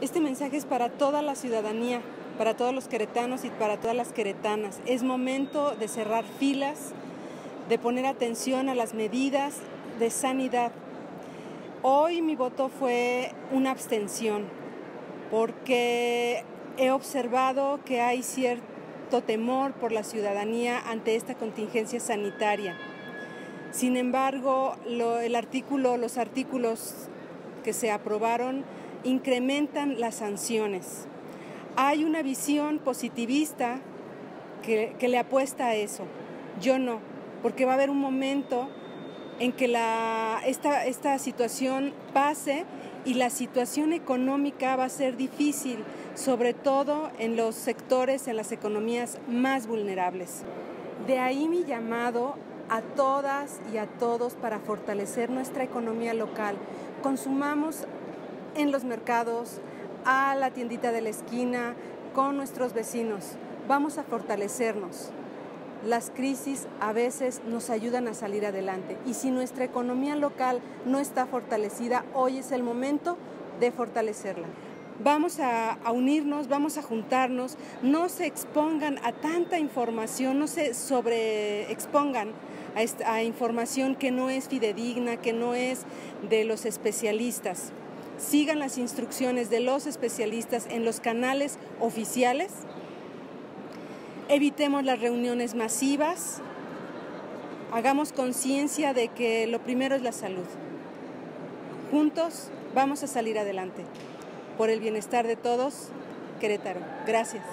Este mensaje es para toda la ciudadanía, para todos los queretanos y para todas las queretanas. Es momento de cerrar filas, de poner atención a las medidas de sanidad. Hoy mi voto fue una abstención porque he observado que hay cierto temor por la ciudadanía ante esta contingencia sanitaria. Sin embargo, el artículo, los artículos que se aprobaron incrementan las sanciones. Hay una visión positivista que, que, le apuesta a eso. Yo no, porque va a haber un momento en que esta, esta situación pase y la situación económica va a ser difícil, sobre todo en los sectores, en las economías más vulnerables. De ahí mi llamado a todas y a todos para fortalecer nuestra economía local. Consumamos en los mercados, a la tiendita de la esquina, con nuestros vecinos. Vamos a fortalecernos. Las crisis a veces nos ayudan a salir adelante y si nuestra economía local no está fortalecida, hoy es el momento de fortalecerla. Vamos a, unirnos, vamos a juntarnos, no se expongan a tanta información, no se sobreexpongan a información que no es fidedigna, que no es de los especialistas sigan las instrucciones de los especialistas en los canales oficiales, evitemos las reuniones masivas, hagamos conciencia de que lo primero es la salud. Juntos vamos a salir adelante. Por el bienestar de todos, Querétaro. Gracias.